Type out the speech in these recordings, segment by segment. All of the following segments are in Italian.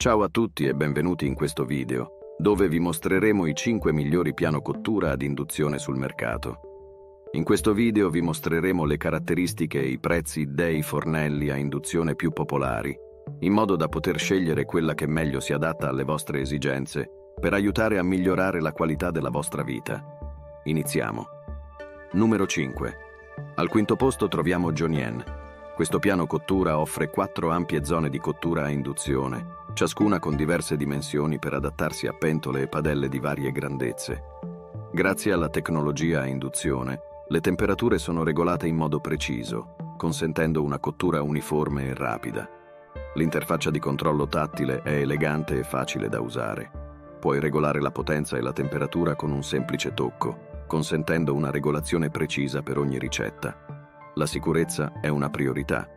Ciao a tutti e benvenuti in questo video, dove vi mostreremo i 5 migliori piano cottura ad induzione sul mercato. In questo video vi mostreremo le caratteristiche e i prezzi dei fornelli a induzione più popolari, in modo da poter scegliere quella che meglio si adatta alle vostre esigenze per aiutare a migliorare la qualità della vostra vita. Iniziamo. Numero 5. Al quinto posto troviamo Jonien. Questo piano cottura offre quattro ampie zone di cottura a induzione, ciascuna con diverse dimensioni per adattarsi a pentole e padelle di varie grandezze. Grazie alla tecnologia a induzione, le temperature sono regolate in modo preciso, consentendo una cottura uniforme e rapida. L'interfaccia di controllo tattile è elegante e facile da usare. Puoi regolare la potenza e la temperatura con un semplice tocco, consentendo una regolazione precisa per ogni ricetta. La sicurezza è una priorità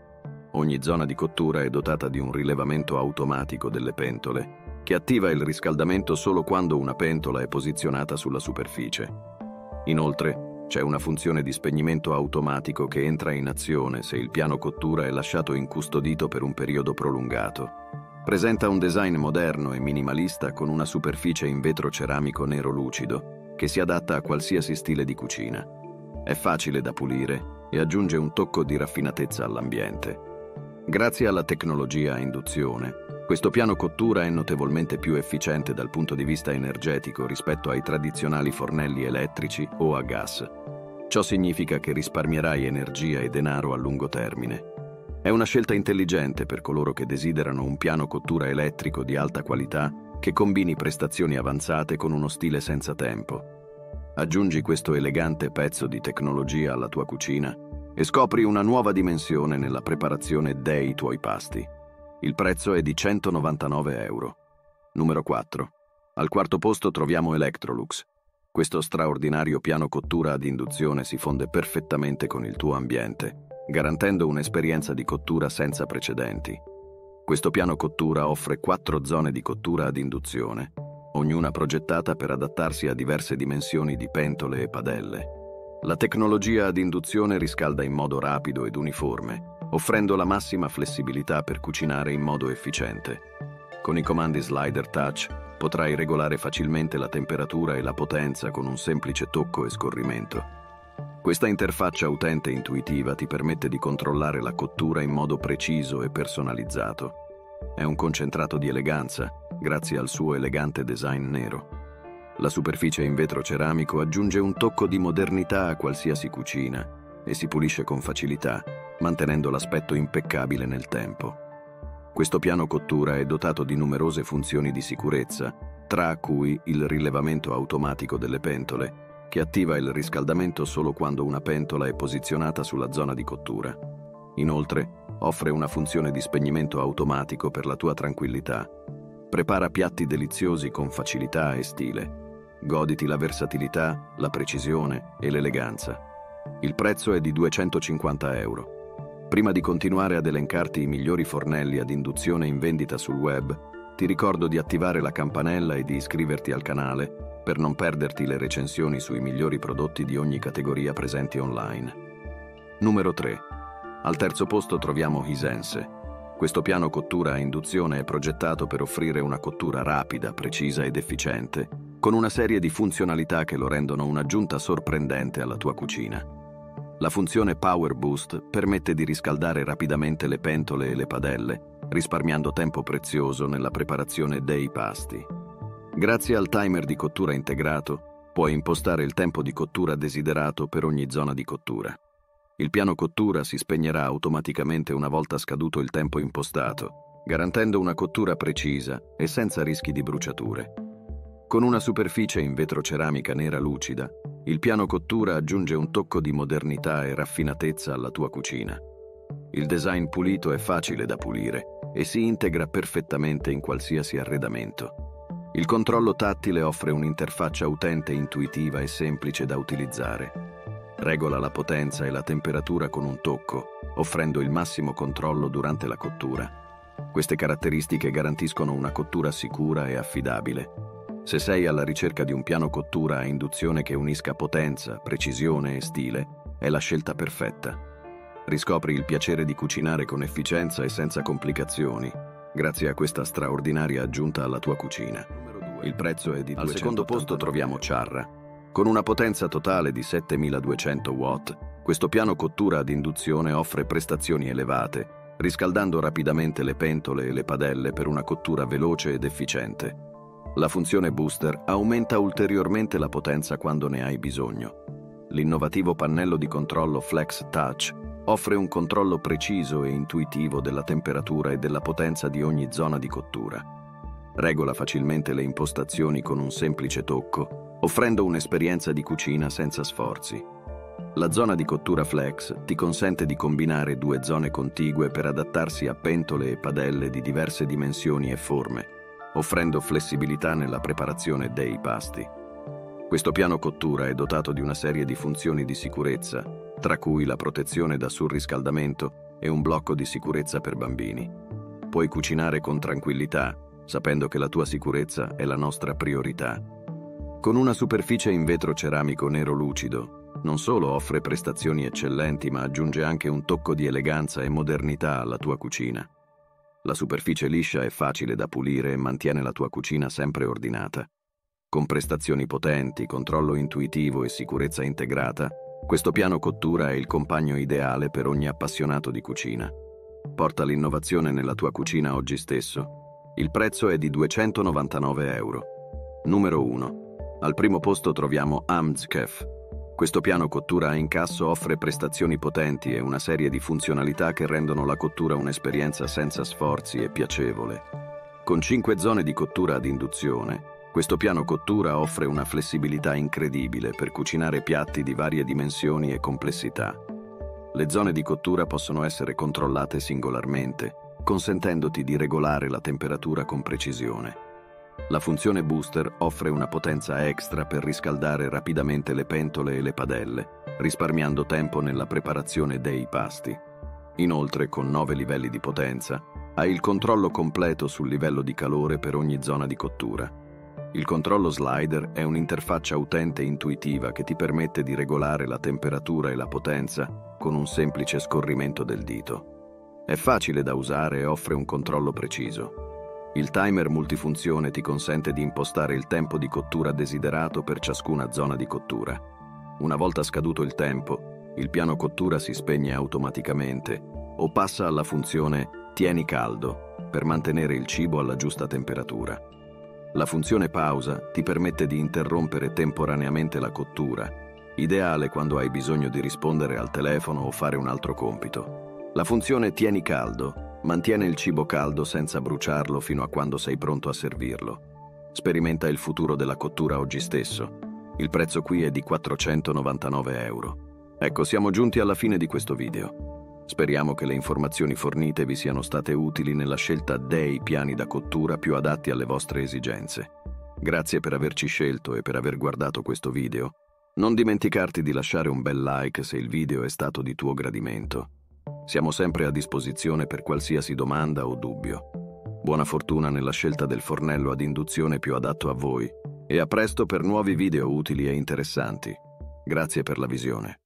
Ogni zona di cottura è dotata di un rilevamento automatico delle pentole, che attiva il riscaldamento solo quando una pentola è posizionata sulla superficie. Inoltre, c'è una funzione di spegnimento automatico che entra in azione se il piano cottura è lasciato incustodito per un periodo prolungato. Presenta un design moderno e minimalista con una superficie in vetro ceramico nero lucido, che si adatta a qualsiasi stile di cucina. È facile da pulire e aggiunge un tocco di raffinatezza all'ambiente. Grazie alla tecnologia a induzione, questo piano cottura è notevolmente più efficiente dal punto di vista energetico rispetto ai tradizionali fornelli elettrici o a gas. Ciò significa che risparmierai energia e denaro a lungo termine. È una scelta intelligente per coloro che desiderano un piano cottura elettrico di alta qualità che combini prestazioni avanzate con uno stile senza tempo. Aggiungi questo elegante pezzo di tecnologia alla tua cucina e scopri una nuova dimensione nella preparazione dei tuoi pasti. Il prezzo è di 199 euro. Numero 4. Al quarto posto troviamo Electrolux. Questo straordinario piano cottura ad induzione si fonde perfettamente con il tuo ambiente, garantendo un'esperienza di cottura senza precedenti. Questo piano cottura offre quattro zone di cottura ad induzione, ognuna progettata per adattarsi a diverse dimensioni di pentole e padelle. La tecnologia ad induzione riscalda in modo rapido ed uniforme, offrendo la massima flessibilità per cucinare in modo efficiente. Con i comandi slider touch potrai regolare facilmente la temperatura e la potenza con un semplice tocco e scorrimento. Questa interfaccia utente intuitiva ti permette di controllare la cottura in modo preciso e personalizzato. È un concentrato di eleganza, grazie al suo elegante design nero. La superficie in vetro ceramico aggiunge un tocco di modernità a qualsiasi cucina e si pulisce con facilità, mantenendo l'aspetto impeccabile nel tempo. Questo piano cottura è dotato di numerose funzioni di sicurezza, tra cui il rilevamento automatico delle pentole, che attiva il riscaldamento solo quando una pentola è posizionata sulla zona di cottura. Inoltre, offre una funzione di spegnimento automatico per la tua tranquillità. Prepara piatti deliziosi con facilità e stile Goditi la versatilità, la precisione e l'eleganza. Il prezzo è di 250 euro. Prima di continuare ad elencarti i migliori fornelli ad induzione in vendita sul web, ti ricordo di attivare la campanella e di iscriverti al canale per non perderti le recensioni sui migliori prodotti di ogni categoria presenti online. Numero 3. Al terzo posto troviamo Hisense. Questo piano cottura a induzione è progettato per offrire una cottura rapida, precisa ed efficiente con una serie di funzionalità che lo rendono un'aggiunta sorprendente alla tua cucina. La funzione Power Boost permette di riscaldare rapidamente le pentole e le padelle, risparmiando tempo prezioso nella preparazione dei pasti. Grazie al timer di cottura integrato, puoi impostare il tempo di cottura desiderato per ogni zona di cottura. Il piano cottura si spegnerà automaticamente una volta scaduto il tempo impostato, garantendo una cottura precisa e senza rischi di bruciature. Con una superficie in vetro ceramica nera lucida, il piano cottura aggiunge un tocco di modernità e raffinatezza alla tua cucina. Il design pulito è facile da pulire e si integra perfettamente in qualsiasi arredamento. Il controllo tattile offre un'interfaccia utente intuitiva e semplice da utilizzare. Regola la potenza e la temperatura con un tocco, offrendo il massimo controllo durante la cottura. Queste caratteristiche garantiscono una cottura sicura e affidabile se sei alla ricerca di un piano cottura a induzione che unisca potenza, precisione e stile, è la scelta perfetta. Riscopri il piacere di cucinare con efficienza e senza complicazioni, grazie a questa straordinaria aggiunta alla tua cucina. Il prezzo è di 280 Al secondo posto troviamo Charra. Con una potenza totale di 7200 watt, questo piano cottura ad induzione offre prestazioni elevate, riscaldando rapidamente le pentole e le padelle per una cottura veloce ed efficiente. La funzione booster aumenta ulteriormente la potenza quando ne hai bisogno. L'innovativo pannello di controllo Flex Touch offre un controllo preciso e intuitivo della temperatura e della potenza di ogni zona di cottura. Regola facilmente le impostazioni con un semplice tocco, offrendo un'esperienza di cucina senza sforzi. La zona di cottura Flex ti consente di combinare due zone contigue per adattarsi a pentole e padelle di diverse dimensioni e forme, offrendo flessibilità nella preparazione dei pasti. Questo piano cottura è dotato di una serie di funzioni di sicurezza, tra cui la protezione da surriscaldamento e un blocco di sicurezza per bambini. Puoi cucinare con tranquillità, sapendo che la tua sicurezza è la nostra priorità. Con una superficie in vetro ceramico nero lucido, non solo offre prestazioni eccellenti, ma aggiunge anche un tocco di eleganza e modernità alla tua cucina. La superficie liscia è facile da pulire e mantiene la tua cucina sempre ordinata. Con prestazioni potenti, controllo intuitivo e sicurezza integrata, questo piano cottura è il compagno ideale per ogni appassionato di cucina. Porta l'innovazione nella tua cucina oggi stesso. Il prezzo è di 299 euro. Numero 1. Al primo posto troviamo Amzkef, questo piano cottura a incasso offre prestazioni potenti e una serie di funzionalità che rendono la cottura un'esperienza senza sforzi e piacevole. Con cinque zone di cottura ad induzione, questo piano cottura offre una flessibilità incredibile per cucinare piatti di varie dimensioni e complessità. Le zone di cottura possono essere controllate singolarmente, consentendoti di regolare la temperatura con precisione. La funzione booster offre una potenza extra per riscaldare rapidamente le pentole e le padelle, risparmiando tempo nella preparazione dei pasti. Inoltre, con 9 livelli di potenza, hai il controllo completo sul livello di calore per ogni zona di cottura. Il controllo slider è un'interfaccia utente intuitiva che ti permette di regolare la temperatura e la potenza con un semplice scorrimento del dito. È facile da usare e offre un controllo preciso. Il timer multifunzione ti consente di impostare il tempo di cottura desiderato per ciascuna zona di cottura. Una volta scaduto il tempo, il piano cottura si spegne automaticamente o passa alla funzione Tieni caldo per mantenere il cibo alla giusta temperatura. La funzione pausa ti permette di interrompere temporaneamente la cottura, ideale quando hai bisogno di rispondere al telefono o fare un altro compito. La funzione Tieni caldo Mantiene il cibo caldo senza bruciarlo fino a quando sei pronto a servirlo. Sperimenta il futuro della cottura oggi stesso. Il prezzo qui è di 499 euro. Ecco, siamo giunti alla fine di questo video. Speriamo che le informazioni fornite vi siano state utili nella scelta dei piani da cottura più adatti alle vostre esigenze. Grazie per averci scelto e per aver guardato questo video. Non dimenticarti di lasciare un bel like se il video è stato di tuo gradimento. Siamo sempre a disposizione per qualsiasi domanda o dubbio. Buona fortuna nella scelta del fornello ad induzione più adatto a voi e a presto per nuovi video utili e interessanti. Grazie per la visione.